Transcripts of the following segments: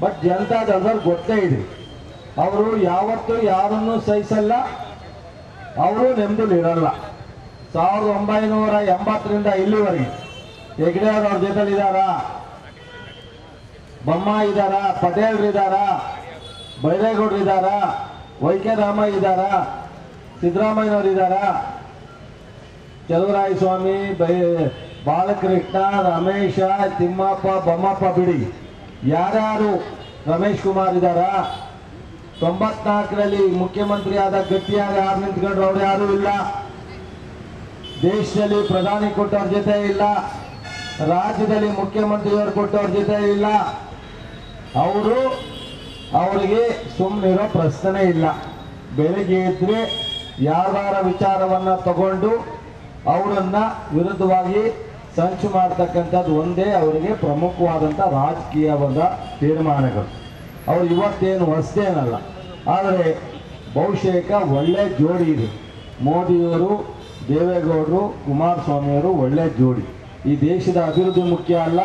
But ಜನತಾದಳದವ್ರು ಗೊತ್ತೇ ಇದೆ. ಅವರು ಯಾವತ್ತೂ ಯಾರನ್ನು ಸಹಿಸಲ್ಲ, ಅವರು ನೆಮ್ಮದಿಲಿ ಇರಲ್ಲ. ಸಾವಿರದ ಒಂಬೈನೂರ ಎಂಬತ್ತರಿಂದ ಇಲ್ಲಿವರೆಗೆ ಹೆಗ್ಡೆ ಅವ್ರ ಜೊತೆಲಿ ಇದ್ದಾರಾ? ಬೊಮ್ಮ ಇದ್ದಾರ? ಪಟೇಲ್ರು ಇದ್ದಾರ? ಬೈರೇಗೌಡರು ಇದ್ದಾರ? ವೈ ಕೆ ರಾಮ ಇದ್ದಾರ? ಸಿದ್ದರಾಮಯ್ಯನವ್ರು ಇದ್ದಾರ? ಚಲುವರಾಯ ಸ್ವಾಮಿ ಬೈ, ಬಾಲಕೃಷ್ಣ, ರಮೇಶ, ತಿಮ್ಮಪ್ಪ, ಬೊಮ್ಮಪ್ಪ ಬಿಡಿ. ಯಾರ್ಯಾರು ರಮೇಶ್ ಕುಮಾರ್ ಇದ್ದಾರ ತೊಂಬತ್ನಾಲ್ಕರಲ್ಲಿ ಮುಖ್ಯಮಂತ್ರಿ ಆದ ಗಟ್ಟಿಯಾಗಿ ಯಾರು ನಿಂತ್ಕೊಂಡ್ರು, ಅವ್ರು ಯಾರು ಇಲ್ಲ. ದೇಶದಲ್ಲಿ ಪ್ರಧಾನಿ ಕೊಟ್ಟವ್ರ ಜೊತೆ ಇಲ್ಲ. ರಾಜ್ಯದಲ್ಲಿ ಮುಖ್ಯಮಂತ್ರಿಯವರು ಕೊಟ್ಟವ್ರ ಜೊತೆ ಇಲ್ಲ. ಅವರು ಅವರಿಗೆ ಸುಮ್ಮನಿರೋ ಪ್ರಶ್ನೆ ಇಲ್ಲ. ಬೆಳಿಗ್ಗೆ ಇದ್ರೆ ಯಾವ್ದಾರ ವಿಚಾರವನ್ನ ತಗೊಂಡು ಅವರನ್ನ ವಿರುದ್ಧವಾಗಿ ಸಂಚು ಮಾಡ್ತಕ್ಕಂಥದ್ದು ಒಂದೇ ಅವರಿಗೆ ಪ್ರಮುಖವಾದಂಥ ರಾಜಕೀಯವಾದ ತೀರ್ಮಾನಗಳು. ಅವ್ರು ಇವತ್ತೇನು ಹೊಸದೇನಲ್ಲ. ಆದರೆ ಬಹುಶೇಕ ಒಳ್ಳೆ ಜೋಡಿ ಇದೆ. ಮೋದಿಯವರು, ದೇವೇಗೌಡರು, ಕುಮಾರಸ್ವಾಮಿಯವರು ಒಳ್ಳೆ ಜೋಡಿ. ಈ ದೇಶದ ಅಭಿವೃದ್ಧಿ ಮುಖ್ಯ ಅಲ್ಲ,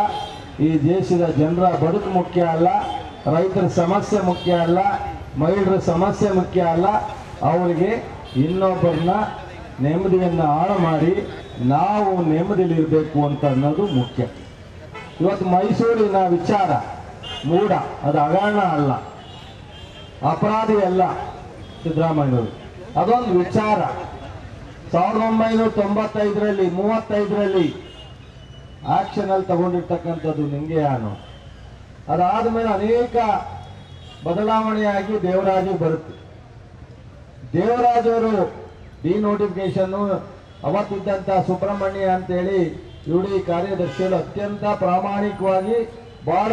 ಈ ದೇಶದ ಜನರ ಬದುಕು ಮುಖ್ಯ ಅಲ್ಲ, ರೈತರ ಸಮಸ್ಯೆ ಮುಖ್ಯ ಅಲ್ಲ, ಮಹಿಳೆಯರ ಸಮಸ್ಯೆ ಮುಖ್ಯ ಅಲ್ಲ. ಅವರಿಗೆ ಇನ್ನೊಬ್ಬರನ್ನ ನೆಮ್ಮದಿಯನ್ನು ಹಾಳು ಮಾಡಿ ನಾವು ನೆಮ್ಮದಿಲಿರಬೇಕು ಅಂತ ಅನ್ನೋದು ಮುಖ್ಯ. ಇವತ್ತು ಮೈಸೂರಿನ ವಿಚಾರ, ಮೂಢ, ಅದು ಹಗರಣ ಅಲ್ಲ. ಅಪರಾಧಿ ಅಲ್ಲ ಸಿದ್ದರಾಮಯ್ಯವರು ಅದೊಂದು ವಿಚಾರ. ಸಾವಿರದ ಒಂಬೈನೂರ ತೊಂಬತ್ತೈದರಲ್ಲಿ, ಮೂವತ್ತೈದರಲ್ಲಿ ಆಕ್ಷನ್ ಅಲ್ಲಿ ತಗೊಂಡಿರ್ತಕ್ಕಂಥದ್ದು ನಿಂಗೆಯಾನು ಅದಾದ ಮೇಲೆ ಅನೇಕ ಬದಲಾವಣೆಯಾಗಿ ದೇವರಾಜು ಬರುತ್ತೆ. ದೇವರಾಜವರು ಅವರು ಡಿನೋಟಿಫಿಕೇಶನ್ ಅವತ್ತಿದ್ದಂಥ ಸುಬ್ರಹ್ಮಣ್ಯ ಅಂತೇಳಿ ಡಿ ಕಾರ್ಯದರ್ಶಿಗಳು ಅತ್ಯಂತ ಪ್ರಾಮಾಣಿಕವಾಗಿ ಬಹಳ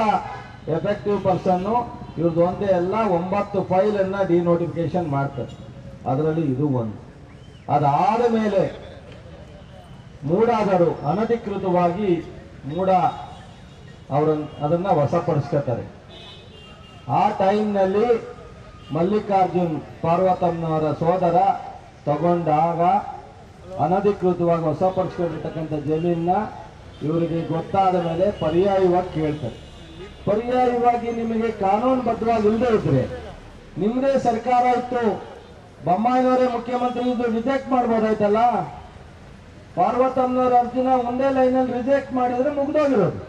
ಎಫೆಕ್ಟಿವ್ ಪರ್ಸನ್ನು ಇವ್ರದ್ದು ಒಂದೇ ಎಲ್ಲ ಒಂಬತ್ತು ಫೈಲನ್ನು ಡಿನೋಟಿಫಿಕೇಶನ್ ಮಾಡ್ತಾರೆ. ಅದರಲ್ಲಿ ಇದು ಒಂದು. ಅದಾದ ಮೇಲೆ ಮೂಡಾದರು ಅನಧಿಕೃತವಾಗಿ ಮೂಡ ಅವರನ್ನು, ಅದನ್ನ ವಶಪಡಿಸ್ಕೊತಾರೆ. ಆ ಟೈಮ್ನಲ್ಲಿ ಮಲ್ಲಿಕಾರ್ಜುನ್ ಪಾರ್ವತಮ್ಮನವರ ಸೋದರ ತಗೊಂಡಾಗ ಅನಧಿಕೃತವಾಗಿ ಹೊಸ ಪಡಿಸ್ಕೊಂಡಿರ್ತಕ್ಕಂಥ ಜಮೀನ ಇವರಿಗೆ ಗೊತ್ತಾದ ಮೇಲೆ ಪರ್ಯಾಯವಾಗಿ ಕೇಳ್ತಾರೆ. ಪರ್ಯಾಯವಾಗಿ ನಿಮಗೆ ಕಾನೂನುಬದ್ಧವಾಗಿ ಇಲ್ಲದೆ ಇದ್ರೆ ನಿಮ್ಮದೇ ಸರ್ಕಾರ ಇತ್ತು, ಬೊಮ್ಮಾಯಿನವರೇ ಮುಖ್ಯಮಂತ್ರಿ ಇದ್ದು ರಿಜೆಕ್ಟ್ ಮಾಡ್ಬೋದಾಯ್ತಲ್ಲ? ಪಾರ್ವತಮ್ಮನವರ ಅರ್ಜಿನ ಒಂದೇ ಲೈನಲ್ಲಿ ರಿಜೆಕ್ಟ್ ಮಾಡಿದ್ರೆ ಮುಗ್ದೋಗಿರೋದು.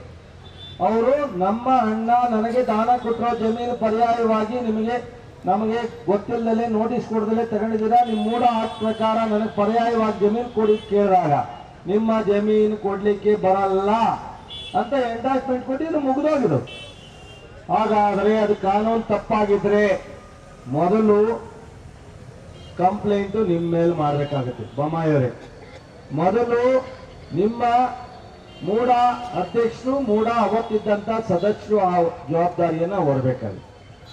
ಅವರು ನಮ್ಮ ಅಣ್ಣ ನನಗೆ ದಾನ ಕೊಟ್ಟರೋ ಜಮೀನು ಪರ್ಯಾಯವಾಗಿ ನಿಮಗೆ ನಮಗೆ ಗೊತ್ತಿಲ್ಲದಲ್ಲೇ ನೋಟಿಸ್ ಕೊಡದಲ್ಲೇ ತಗೊಂಡಿದ್ದೀರಾ ನಿಮ್ಮ ಮೂಡ ಆಕ್ಟ್ ಪ್ರಕಾರ ನನಗೆ ಪರ್ಯಾಯವಾಗಿ ಜಮೀನು ಕೊಡಿ ಕೇಳಿದಾಗ. ನಿಮ್ಮ ಜಮೀನು ಕೊಡ್ಲಿಕ್ಕೆ ಬರಲ್ಲ ಅಂತ ಎಂಡಾಸ್ಮೆಂಟ್ ಕೊಟ್ಟಿದ್ದು ಮುಗಿದೋಗಿದ್ರು ಹಾಗಾದರೆ ಅದು ಕಾನೂನು ತಪ್ಪಾಗಿದ್ರೆ ಮೊದಲು ಕಂಪ್ಲೇಂಟು ನಿಮ್ಮ ಮೇಲೆ ಮಾಡಬೇಕಾಗುತ್ತೆ. ಬೊಮ್ಮಾಯಿಯವರೇ, ಮೊದಲು ನಿಮ್ಮ ಮೂಡ ಅಧ್ಯಕ್ಷರು ಮೂಡ ಅವತ್ತಿದ್ದಂಥ ಸದಸ್ಯರು ಆ ಜವಾಬ್ದಾರಿಯನ್ನು ಹೊರಬೇಕಾಗುತ್ತೆ.